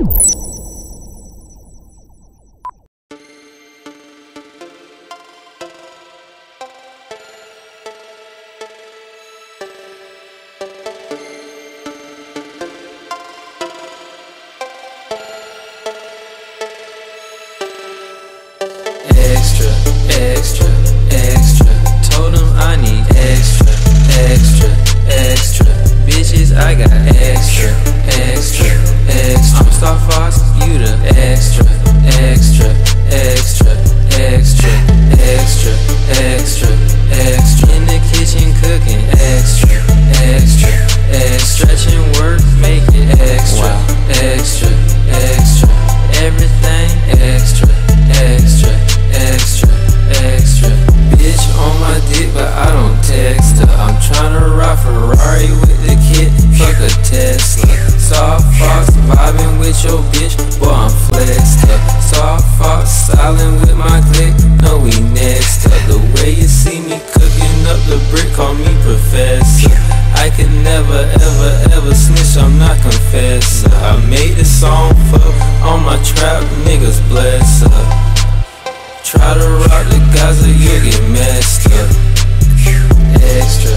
you your bitch, boy I'm flexed up. Soft Fox silent with my click, no we next up. The way you see me cooking up the brick, call me professor. I could never, ever, ever snitch, I'm not confessor. I made this song for all my trap niggas, bless up. Try to rock the Gaza, you get messed up. Extra,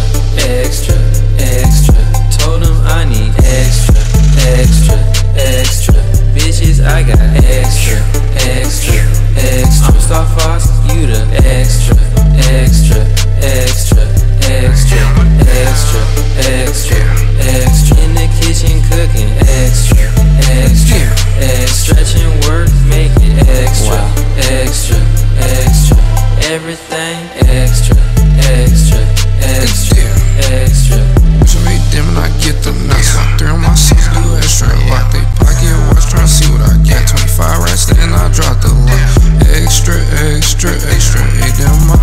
extra, extra, extra, extra. So read them and I get the nuts. I'm three on my six, do extra. Lock they pocket watch, tryna see what I got. 25 racks, then I drop the line. Extra, extra, extra. Hey, them my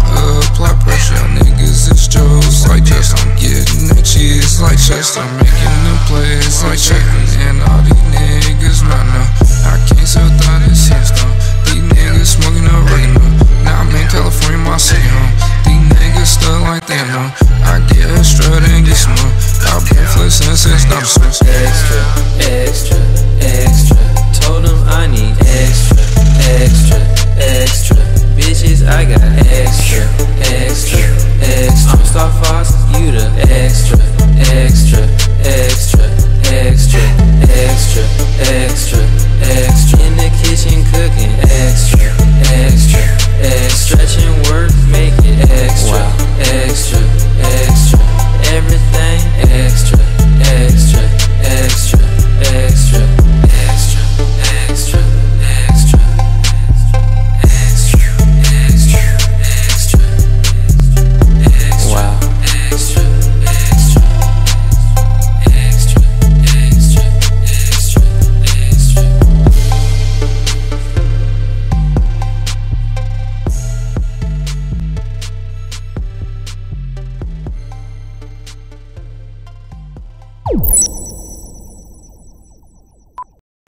apply pressure. Niggas, it's jokes like chess. I'm getting that cheese like chess. I'm making them plays like checkers. And all these niggas, man, now I can't sell thought